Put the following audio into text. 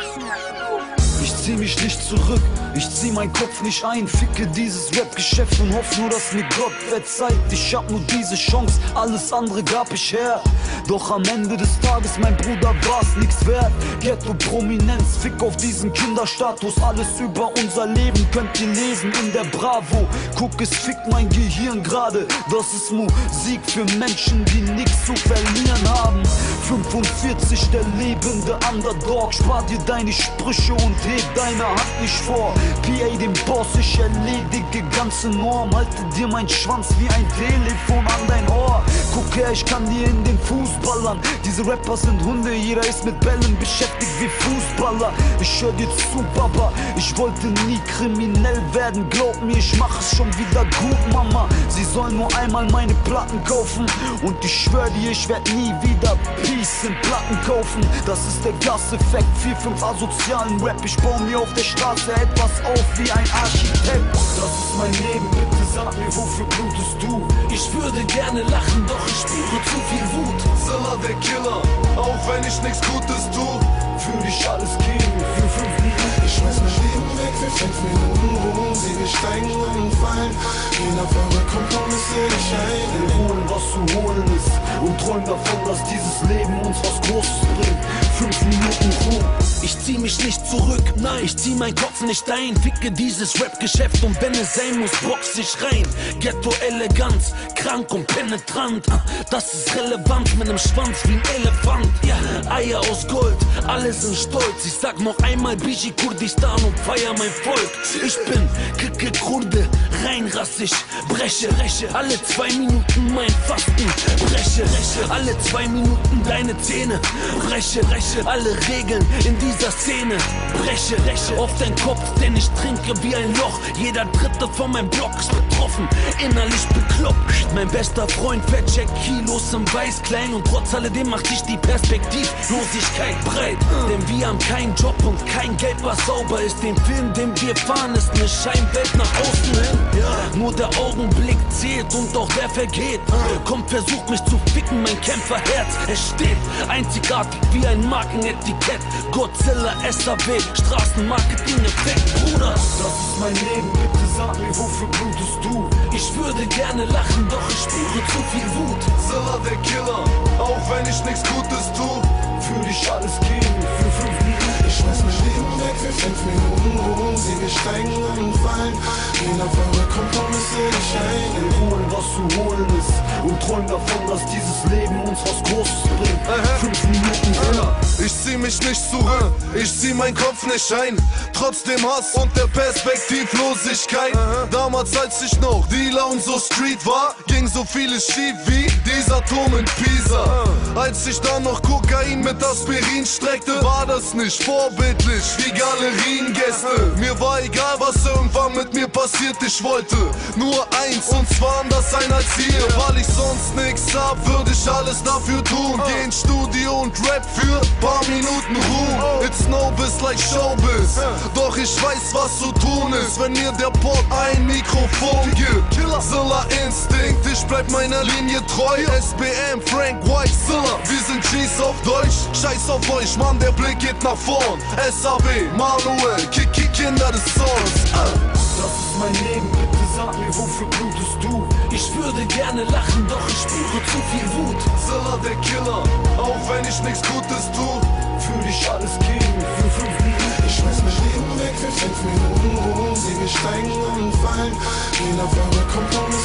是吗？是？Zieh mich nicht zurück, ich zieh meinen Kopf nicht ein, ficke dieses Rap-Geschäft und hoff nur, dass mir Gott verzeiht. Ich hab nur diese Chance, alles andere gab ich her. Doch am Ende des Tages, mein Bruder, war's nix wert. Ghetto-Prominenz, fick auf diesen Kinderstatus, alles über unser Leben könnt ihr lesen in der Bravo. Guck, es fickt mein Gehirn gerade, das ist Musik für Menschen, die nichts zu verlieren haben. 45, der lebende Underdog, spar dir deine Sprüche und heb deine Hand nicht vor. PA, dem Boss, ich erledige ganze Norm. Halte dir mein Schwanz wie ein Telefon an dein Ohr. Her, ich kann dir in den Fuß ballern. Diese Rapper sind Hunde, jeder ist mit Bällen beschäftigt wie Fußballer. Ich hör dir zu, Papa, ich wollte nie kriminell werden. Glaub mir, ich mach es schon wieder gut, Mama. Sie sollen nur einmal meine Platten kaufen. Und ich schwör dir, ich werd nie wieder Peace in Platten kaufen. Das ist der Gas-Effekt, 4, 5 asozialen Rap. Ich bau mir auf der Straße etwas auf wie ein Architekt. Das ist mein Leben, bitte sag mir, wofür blutest du? Ich würde gerne lachen, doch ich spüre zu viel Wut. Zilla der Killer, auch wenn ich nichts Gutes tu. Für dich alles zu holen ist und träumen davon, dass dieses Leben uns was Großes bringt. Fünf Minuten Ruhe. Ich zieh mich nicht zurück, nein, ich zieh meinen Kopf nicht ein. Ficke dieses Rap-Geschäft und wenn es sein muss, box ich rein. Ghetto-Eleganz, krank und penetrant. Ah, Das ist relevant mit nem Schwanz wie ein Elefant. Alle sind stolz. Ich sag noch einmal Biji Kurdistan und feier mein Volk. Ich bin Kicke Kurde, rein rassisch, breche, breche. Alle zwei Minuten mein Fasten, breche, breche. Alle zwei Minuten deine Zähne, breche, breche. Alle Regeln in dieser Szene, breche, breche. Auf dein Kopf, denn ich trinke wie ein Loch. Jeder dritte von meinem Block ist betroffen, innerlich bekloppt. Mein bester Freund vercheckt Kilos im Weißklein und trotz alledem macht sich die Perspektivlosigkeit breit. Denn wir haben keinen Job und kein Geld, was sauber ist. Den Film, den wir fahren, ist eine Scheinwelt nach außen hin. Nur der Augenblick zählt und auch der vergeht. Kommt, versucht mich zu ficken, mein Kämpferherz. Es steht einzigartig wie ein Markenetikett. Godzilla, SAW, Straßenmarketing-Effekt, Bruder. Das ist mein Leben, bitte sag mir, wofür blutest du? Ich würde gerne lachen, doch ich spüre zu viel Wut. Zilla der Killer, auch wenn ich nichts Gutes tu. Für dich alles geben, für fünf Minuten. Ich schmeiß mein Leben weg für fünf Minuten Ruhm. Sehe wir steigen und fallen. Gehen auf eure Kompromisse nicht ein. Wir holen, was zu holen ist und träumen davon, dass dieses Leben uns was Großes bringt. Fünf Minuten Ruhe. Ich zieh mich nicht zurück, ich zieh mein Kopf nicht ein. Trotzdem Hass und der Perspektivlosigkeit. Damals, als ich noch Dealer und so Street war, ging so vieles schief wie dieser Turm in Pisa. Als ich dann noch Kokain mit Aspirin streckte, war das nicht vorbildlich wie Galeriengäste. Mir war egal, was irgendwann mit mir passiert, ich wollte nur eins und zwar anders sein als hier. Weil ich sonst nix hab, würde ich alles dafür tun. Geh ins Studio und rap für paar Minuten Ruhm. It's no biz like Showbiz. Doch ich weiß, was zu tun ist, wenn mir der Pop ein Mikrofon gibt. Zilla Instinct, ich bleib meiner Linie treu. SBM, Frank White, Zilla, wir sind G's auf Deutsch. Scheiß auf euch, Mann, der Blick geht nach vorn. SAB, Manuel, Kiki, Kinder des. Ah. Das ist mein Leben, bitte sag mir, wofür blutest du? Ich würde gerne lachen, doch ich spüre zu viel Wut. Zilla der Killer, auch wenn ich nichts Gutes tu. Dich alles geben, für fünf Minuten. Ich schmeiß mein Leben weg für fünf Minuten Ruhm. Sehe wir steigen und fallen. Gehen auf eure Kompromisse